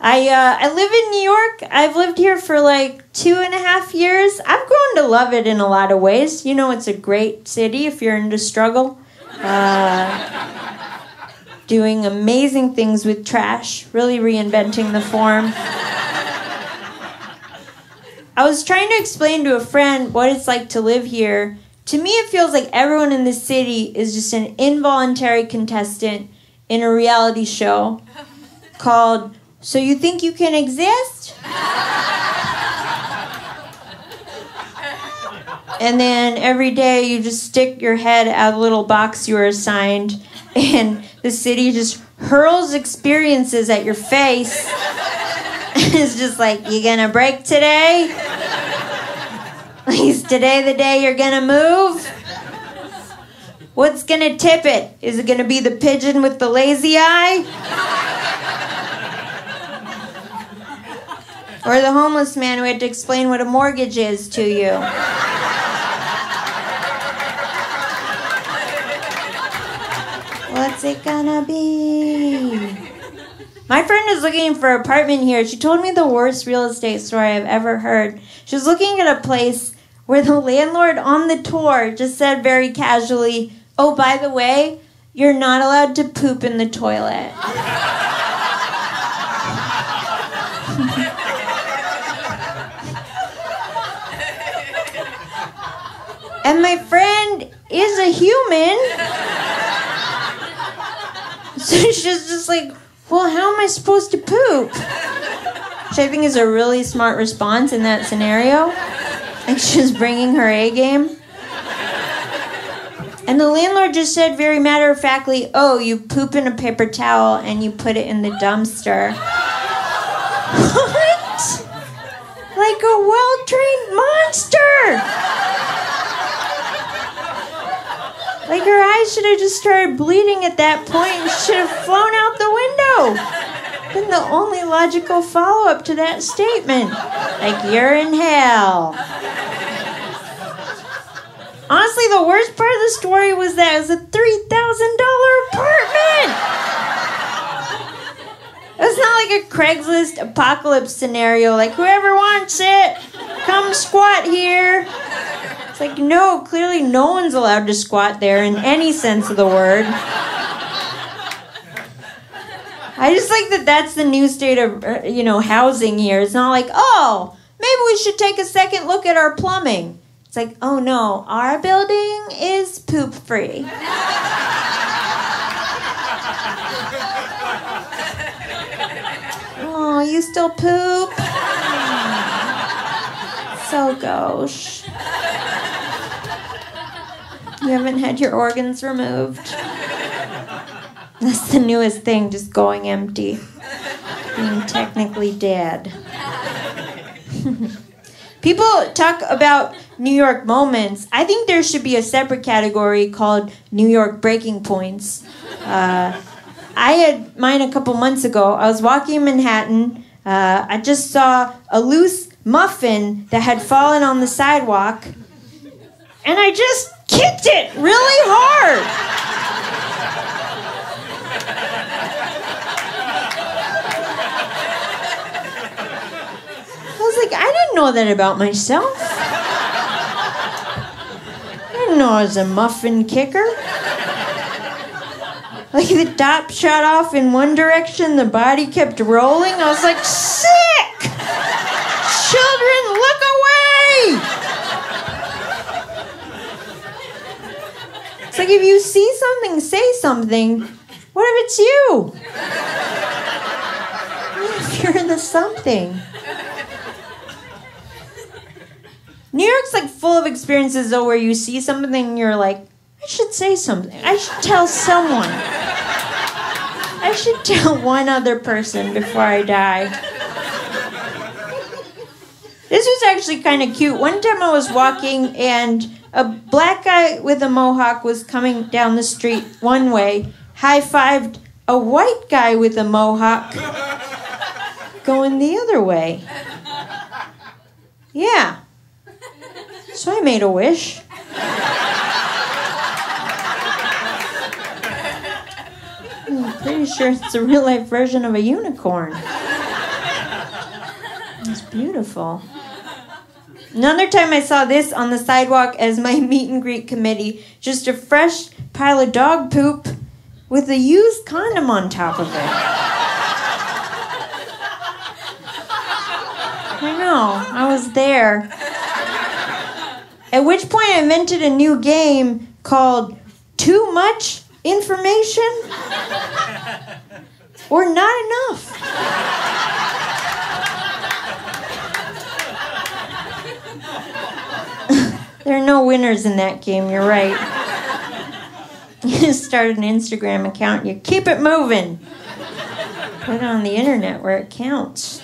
I uh, I live in New York. I've lived here for like two and a half years. I've grown to love it in a lot of ways. You know, it's a great city if you're into struggle. Uh, doing amazing things with trash, really reinventing the form. I was trying to explain to a friend what it's like to live here. To me, it feels like everyone in the city is just an involuntary contestant in a reality show called So You Think You Can Exist? and then every day you just stick your head out of the little box you were assigned, and the city just hurls experiences at your face. it's just like, you gonna break today? Is today the day you're gonna move? What's gonna tip it? Is it gonna be the pigeon with the lazy eye? Or the homeless man who had to explain what a mortgage is to you? What's it gonna be? My friend is looking for an apartment here. She told me the worst real estate story I've ever heard. She was looking at a place where the landlord on the tour just said very casually, Oh, by the way, you're not allowed to poop in the toilet. and my friend is a human. So she's just like, Well, how am I supposed to poop? Which I think is a really smart response in that scenario. Like she's bringing her A game. And the landlord just said very matter of factly, Oh, you poop in a paper towel and you put it in the dumpster. what? Like a well trained Eyes should have just started bleeding at that point and should have flown out the window. Been the only logical follow up to that statement. Like you're in hell. Honestly, the worst part of the story was that it was a three thousand dollar apartment. It's not like a Craigslist apocalypse scenario. Like whoever wants it, come squat here. It's like, no, clearly no one's allowed to squat there in any sense of the word. I just like that that's the new state of, uh, you know, housing here. It's not like, oh, maybe we should take a second look at our plumbing. It's like, oh no, our building is poop free. oh, you still poop? So gauche. You haven't had your organs removed. That's the newest thing, just going empty. Being technically dead. People talk about New York moments. I think there should be a separate category called New York breaking points. Uh, I had mine a couple months ago. I was walking in Manhattan. Uh, I just saw a loose muffin that had fallen on the sidewalk. And I just kicked it really hard. I was like, I didn't know that about myself. I didn't know I was a muffin kicker. Like the top shot off in one direction, the body kept rolling. I was like, sick! Children, look away! It's like if you see something, say something. What if it's you? You're in the something? New York's like full of experiences though where you see something and you're like, I should say something. I should tell someone. I should tell one other person before I die. This was actually kind of cute. One time I was walking and a black guy with a mohawk was coming down the street one way, high fived a white guy with a mohawk going the other way. Yeah. So I made a wish. I'm pretty sure it's a real life version of a unicorn. It's beautiful. Another time I saw this on the sidewalk as my meet and greet committee, just a fresh pile of dog poop with a used condom on top of it. I know, I was there. At which point I invented a new game called Too Much Information or Not Enough. There are no winners in that game, you're right. You start an Instagram account, you keep it moving. Put it on the internet where it counts.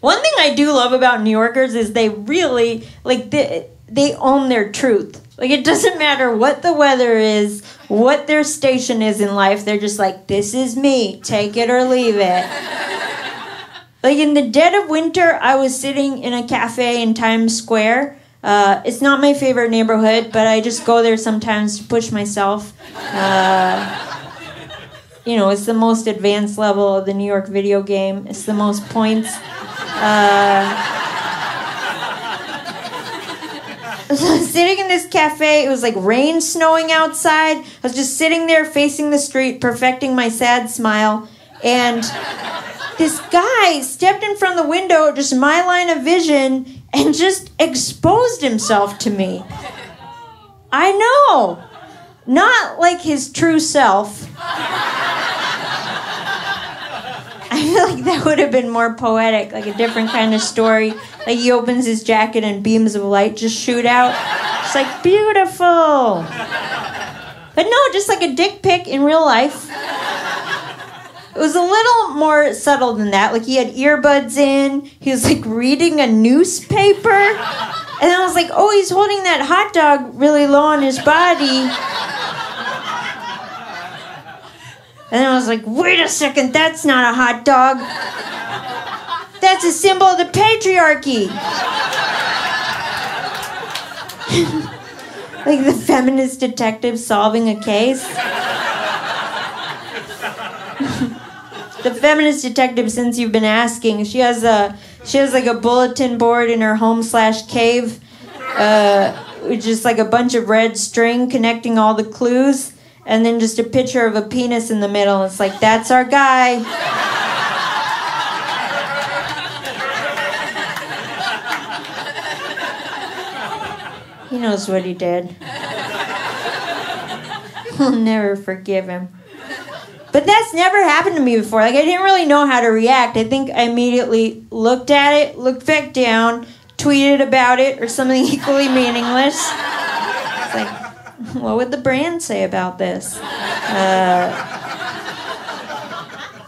One thing I do love about New Yorkers is they really like they, they own their truth. Like it doesn't matter what the weather is, what their station is in life, they're just like this is me, take it or leave it. Like in the dead of winter, I was sitting in a cafe in Times Square uh, it's not my favorite neighborhood, but I just go there sometimes to push myself. Uh, you know, it's the most advanced level of the New York video game. It's the most points. Uh, sitting in this cafe. It was like rain snowing outside. I was just sitting there facing the street, perfecting my sad smile. And this guy stepped in from the window, just my line of vision, and just exposed himself to me. I know. Not like his true self. I feel like that would have been more poetic, like a different kind of story. Like he opens his jacket and beams of light just shoot out. It's like beautiful. But no, just like a dick pic in real life. It was a little more subtle than that. Like he had earbuds in, he was like reading a newspaper. And I was like, oh, he's holding that hot dog really low on his body. And I was like, wait a second, that's not a hot dog. That's a symbol of the patriarchy. like the feminist detective solving a case. The feminist detective since you've been asking she has a she has like a bulletin board in her home slash cave uh, just like a bunch of red string connecting all the clues and then just a picture of a penis in the middle. It's like that's our guy. He knows what he did. We'll never forgive him but that's never happened to me before. Like, I didn't really know how to react. I think I immediately looked at it, looked back down, tweeted about it, or something equally meaningless. It's like, what would the brand say about this? Uh,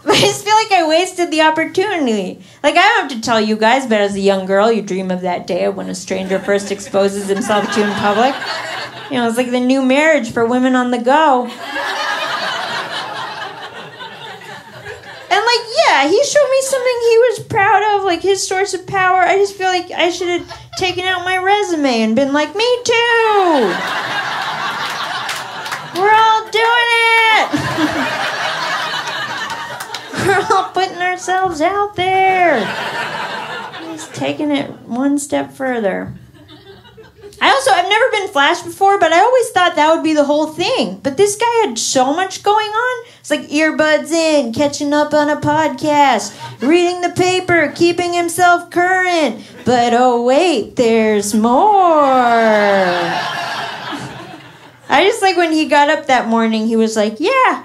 I just feel like I wasted the opportunity. Like, I don't have to tell you guys, but as a young girl, you dream of that day when a stranger first exposes himself to you in public. You know, it's like the new marriage for women on the go. Yeah, he showed me something he was proud of, like his source of power. I just feel like I should have taken out my resume and been like, me too. We're all doing it. We're all putting ourselves out there. He's taking it one step further. I also I've never been flashed before, but I always thought that would be the whole thing. But this guy had so much going on. It's like earbuds in, catching up on a podcast, reading the paper, keeping himself current. But oh wait, there's more. I just like when he got up that morning, he was like, "Yeah.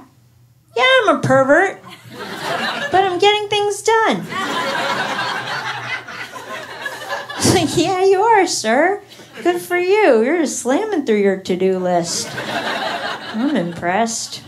Yeah, I'm a pervert. But I'm getting things done." like, "Yeah, you are, sir." Good for you. You're just slamming through your to do list. I'm impressed.